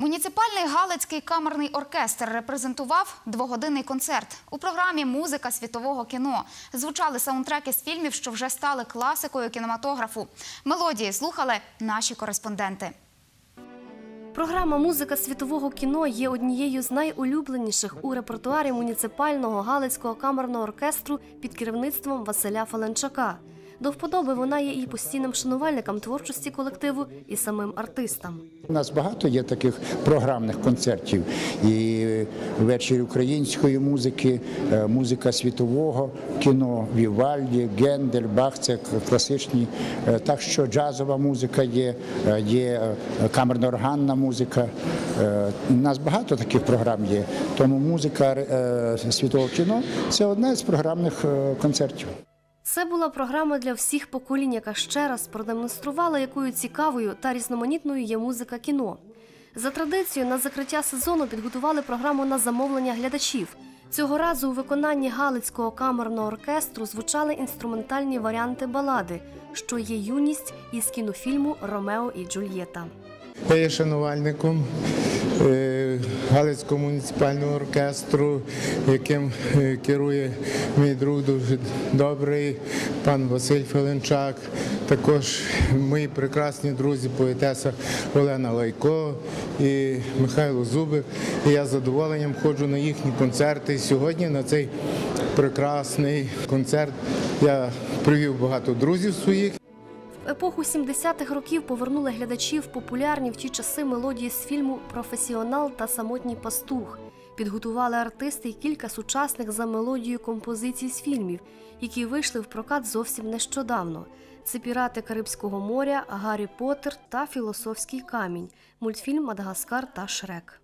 Муніципальний Галицький камерний оркестр репрезентував двогодинний концерт. У програмі Музика світового кіно звучали саундтреки з фільмів, що вже стали класикою кінематографу. Мелодії слухали наші кореспонденти. Програма Музика світового кіно є однією з найулюбленіших у репертуарі муніципального Галицького камерного оркестру під керівництвом Василя Фаленчака. До вподоби вона є і постійним шанувальникам творчості колективу, і самим артистам. У нас багато є таких програмних концертів. І вечір української музики, е, музика світового кіно, Вівальді, Гендель, Бах це класичні. Е, Так що джазова музика є, е, є камерно-органна музика. У нас багато таких програм є. Тому музика світового кіно це одне з програмних концертів. Це була програма для всіх поколінь, яка ще раз продемонструвала, якою цікавою та різноманітною є музика кіно. За традицією, на закриття сезону підготували програму на замовлення глядачів. Цього разу у виконанні Галицького камерного оркестру звучали інструментальні варіанти балади, що є юність із кінофільму Ромео і Джульєта. Я є шанувальником Галицького муніципального оркестру, яким е, керує мій друг дуже добрий, пан Василь Феленчак. Також мої прекрасні друзі, поетеса Олена Лайко і Михайло Зубик. І я з задоволенням ходжу на їхні концерти. Сьогодні на цей прекрасний концерт я привів багато друзів своїх. Епоху 70-х років повернули глядачів популярні в ті часи мелодії з фільму Професіонал та самотній пастух. Підготували артисти й кілька сучасних за мелодією композицій з фільмів, які вийшли в прокат зовсім нещодавно. Це пірати Карибського моря, Гаррі Поттер та Філософський камінь, мультфільм Мадагаскар та Шрек.